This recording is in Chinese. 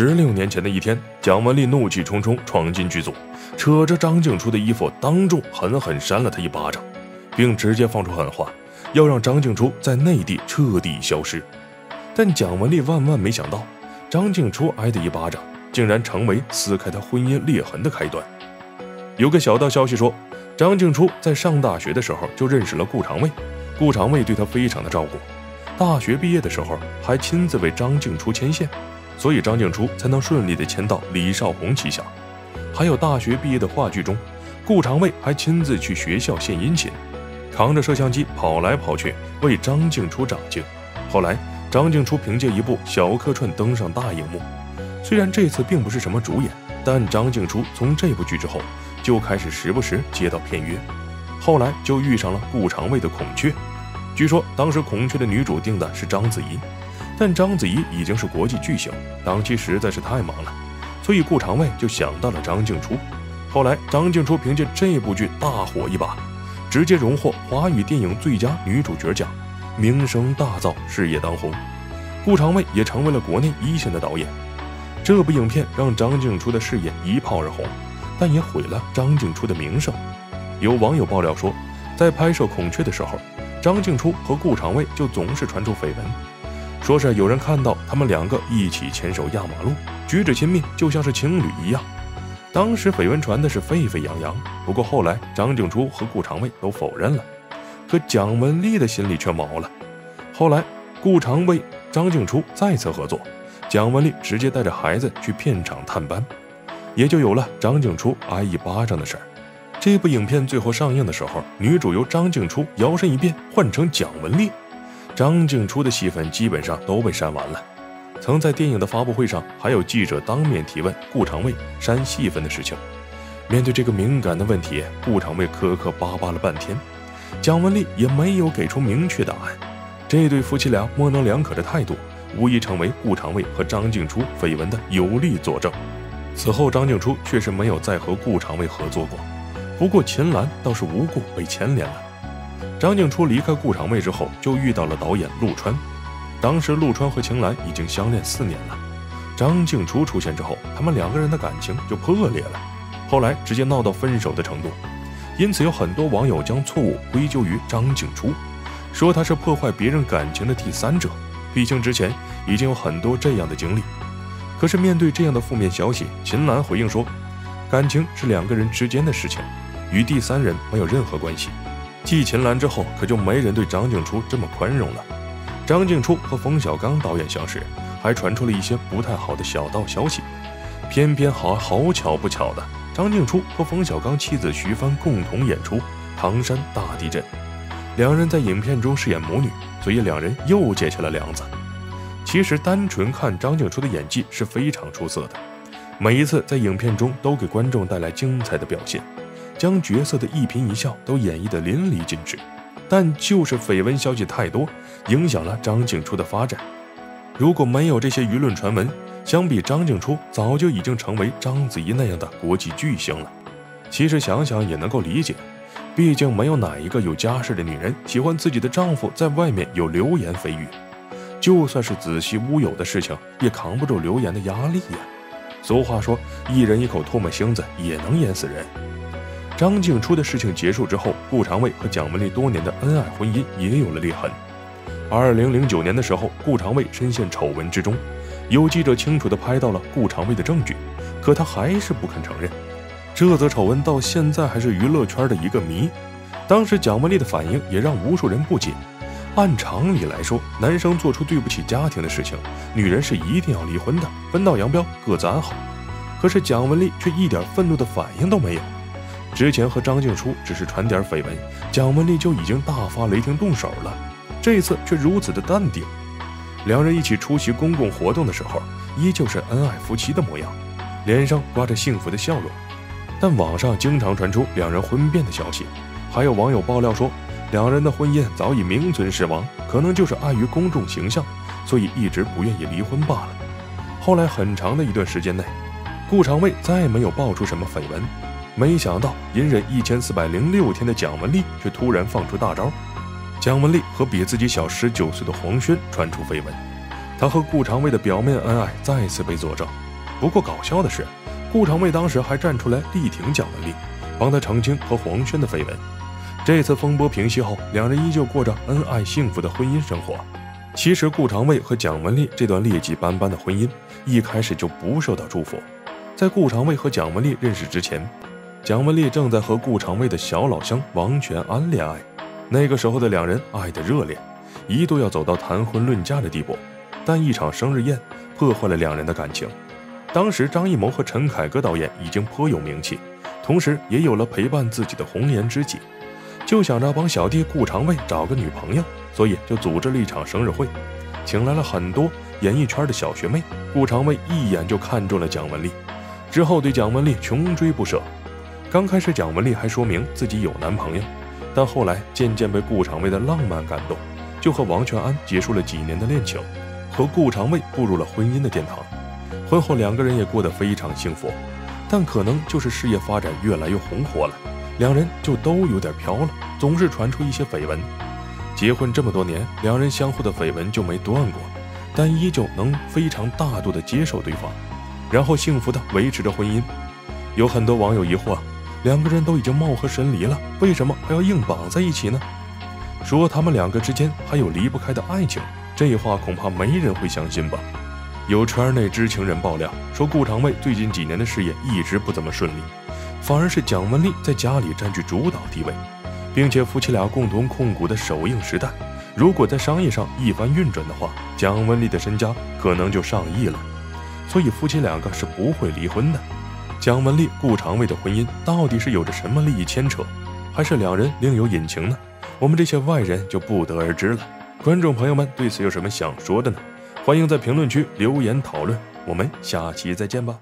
十六年前的一天，蒋雯丽怒气冲冲闯进剧组，扯着张静初的衣服，当众狠狠扇了他一巴掌，并直接放出狠话，要让张静初在内地彻底消失。但蒋雯丽万万没想到，张静初挨的一巴掌，竟然成为撕开她婚姻裂痕的开端。有个小道消息说，张静初在上大学的时候就认识了顾长卫，顾长卫对她非常的照顾，大学毕业的时候还亲自为张静初牵线。所以张静初才能顺利的签到李少红旗下。还有大学毕业的话剧中，顾长卫还亲自去学校献殷勤，扛着摄像机跑来跑去为张静初长镜。后来张静初凭借一部小客串登上大荧幕，虽然这次并不是什么主演，但张静初从这部剧之后就开始时不时接到片约。后来就遇上了顾长卫的孔雀，据说当时孔雀的女主定的是章子怡。但章子怡已经是国际巨星，档期实在是太忙了，所以顾长卫就想到了张静初。后来张静初凭借这部剧大火一把，直接荣获华语电影最佳女主角奖，名声大噪，事业当红。顾长卫也成为了国内一线的导演。这部影片让张静初的事业一炮而红，但也毁了张静初的名声。有网友爆料说，在拍摄《孔雀》的时候，张静初和顾长卫就总是传出绯闻。说是有人看到他们两个一起牵手压马路，举止亲密，就像是情侣一样。当时绯闻传的是沸沸扬扬，不过后来张静初和顾长卫都否认了，可蒋雯丽的心里却毛了。后来顾长卫、张静初再次合作，蒋雯丽直接带着孩子去片场探班，也就有了张静初挨一巴掌的事儿。这部影片最后上映的时候，女主由张静初摇身一变换成蒋雯丽。张静初的戏份基本上都被删完了。曾在电影的发布会上，还有记者当面提问顾长卫删戏份的事情。面对这个敏感的问题，顾长卫磕磕巴巴了半天，蒋雯丽也没有给出明确答案。这对夫妻俩模棱两可的态度，无疑成为顾长卫和张静初绯闻的有力佐证。此后，张静初确实没有再和顾长卫合作过。不过，秦岚倒是无故被牵连了。张静初离开顾长卫之后，就遇到了导演陆川。当时陆川和秦岚已经相恋四年了。张静初出现之后，他们两个人的感情就破裂了，后来直接闹到分手的程度。因此，有很多网友将错误归咎于张静初，说她是破坏别人感情的第三者。毕竟之前已经有很多这样的经历。可是面对这样的负面消息，秦岚回应说：“感情是两个人之间的事情，与第三人没有任何关系。”继秦岚之后，可就没人对张静初这么宽容了。张静初和冯小刚导演相识，还传出了一些不太好的小道消息。偏偏好好巧不巧的，张静初和冯小刚妻子徐帆共同演出《唐山大地震》，两人在影片中饰演母女，所以两人又结下了梁子。其实单纯看张静初的演技是非常出色的，每一次在影片中都给观众带来精彩的表现。将角色的一颦一笑都演绎得淋漓尽致，但就是绯闻消息太多，影响了张静初的发展。如果没有这些舆论传闻，相比张静初早就已经成为章子怡那样的国际巨星了。其实想想也能够理解，毕竟没有哪一个有家室的女人喜欢自己的丈夫在外面有流言蜚语，就算是子虚乌有的事情，也扛不住流言的压力呀。俗话说，一人一口唾沫星子也能淹死人。张静初的事情结束之后，顾长卫和蒋雯丽多年的恩爱婚姻也有了裂痕。二零零九年的时候，顾长卫深陷丑闻之中，有记者清楚地拍到了顾长卫的证据，可他还是不肯承认。这则丑闻到现在还是娱乐圈的一个谜。当时蒋雯丽的反应也让无数人不解。按常理来说，男生做出对不起家庭的事情，女人是一定要离婚的，分道扬镳，各自安好。可是蒋雯丽却一点愤怒的反应都没有。之前和张静初只是传点绯闻，蒋雯丽就已经大发雷霆动手了，这次却如此的淡定。两人一起出席公共活动的时候，依旧是恩爱夫妻的模样，脸上挂着幸福的笑容。但网上经常传出两人婚变的消息，还有网友爆料说，两人的婚姻早已名存实亡，可能就是碍于公众形象，所以一直不愿意离婚罢了。后来很长的一段时间内，顾长卫再没有爆出什么绯闻。没想到，隐忍一千四百零六天的蒋雯丽却突然放出大招。蒋雯丽和比自己小十九岁的黄轩传出绯闻，她和顾长卫的表面恩爱再次被佐证。不过搞笑的是，顾长卫当时还站出来力挺蒋雯丽，帮他澄清和黄轩的绯闻。这次风波平息后，两人依旧过着恩爱幸福的婚姻生活。其实，顾长卫和蒋雯丽这段劣迹斑斑的婚姻一开始就不受到祝福。在顾长卫和蒋雯丽认识之前，蒋雯丽正在和顾长卫的小老乡王全安恋爱。那个时候的两人爱得热烈，一度要走到谈婚论嫁的地步。但一场生日宴破坏了两人的感情。当时张艺谋和陈凯歌导演已经颇有名气，同时也有了陪伴自己的红颜知己，就想着帮小弟顾长卫找个女朋友，所以就组织了一场生日会，请来了很多演艺圈的小学妹。顾长卫一眼就看中了蒋雯丽，之后对蒋雯丽穷追不舍。刚开始蒋雯丽还说明自己有男朋友，但后来渐渐被顾长卫的浪漫感动，就和王全安结束了几年的恋情。和顾长卫步入了婚姻的殿堂，婚后两个人也过得非常幸福，但可能就是事业发展越来越红火了，两人就都有点飘了，总是传出一些绯闻。结婚这么多年，两人相互的绯闻就没断过，但依旧能非常大度的接受对方，然后幸福的维持着婚姻。有很多网友疑惑，两个人都已经貌合神离了，为什么还要硬绑在一起呢？说他们两个之间还有离不开的爱情。这话恐怕没人会相信吧？有圈内知情人爆料说，顾长卫最近几年的事业一直不怎么顺利，反而是蒋雯丽在家里占据主导地位，并且夫妻俩共同控股的首映时代，如果在商业上一番运转的话，蒋雯丽的身家可能就上亿了。所以夫妻两个是不会离婚的。蒋雯丽、顾长卫的婚姻到底是有着什么利益牵扯，还是两人另有隐情呢？我们这些外人就不得而知了。观众朋友们对此有什么想说的呢？欢迎在评论区留言讨论，我们下期再见吧。